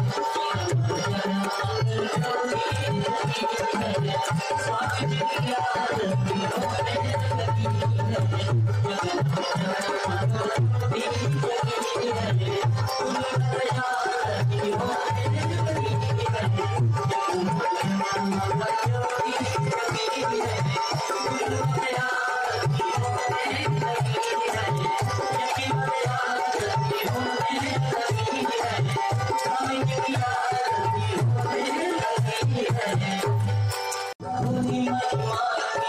Yeah.